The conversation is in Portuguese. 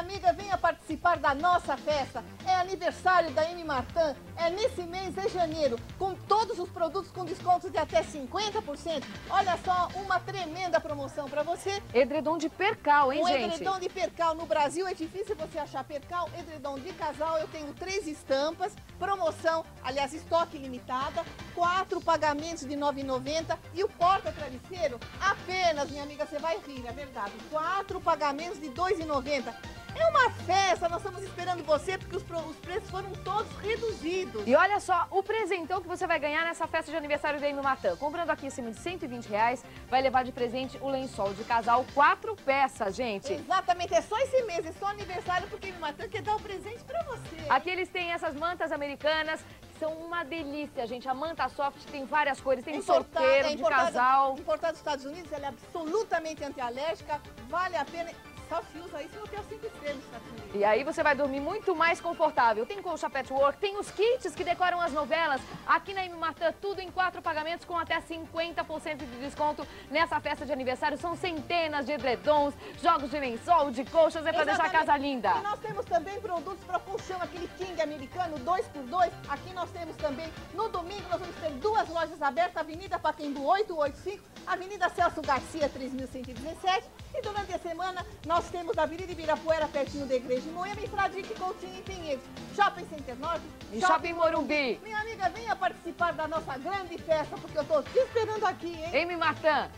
amiga, venha participar da nossa festa. É aniversário da M Martin. É nesse mês de janeiro, com todos os produtos com descontos de até 50%. Olha só, uma tremenda promoção para você. Edredom de percal, hein, um gente? edredom de percal no Brasil é difícil você achar percal. Edredom de casal, eu tenho três estampas. Promoção, aliás, estoque limitada. Quatro pagamentos de R$ 9,90. E o porta-travesseiro, apenas, minha amiga, você vai rir, é verdade. Quatro pagamentos de R$ 2,90. É uma festa, nós estamos esperando você porque os, os, preços foram todos reduzidos. E olha só, o presentão que você vai ganhar nessa festa de aniversário da Amy Matan. Comprando aqui em cima de 120 reais, vai levar de presente o lençol de casal, quatro peças, gente. Exatamente, é só esse mês, é só aniversário porque a Amy Matan quer dar o um presente pra você. Aqui eles têm essas mantas americanas, são uma delícia, gente. A manta soft tem várias cores, tem solteiro, é de casal. Importada dos Estados Unidos, ela é absolutamente antialérgica, vale a pena só se usa isso no hotel 5 estrelas E aí você vai dormir muito mais confortável. Tem colcha patchwork, tem os kits que decoram as novelas. Aqui na M tudo em quatro pagamentos com até 50% de desconto nessa festa de aniversário. São centenas de edredons, jogos de lençol, de colchas, é pra deixar a casa linda. E nós temos também produtos para colchão, aquele King americano 2x2. Aqui nós temos também, no domingo, nós vamos ter duas lojas abertas, Avenida Paquembu 885, Avenida Celso Garcia 3117. E durante a semana, nós nós temos a Avenida Ibirapuera, pertinho da Igreja de Moema, e Fradique, Coutinho e Pinheiros. Shopping Center Norte. E Shopping, Shopping Morumbi. Minha amiga, venha participar da nossa grande festa, porque eu estou te esperando aqui, hein? Amy Martã.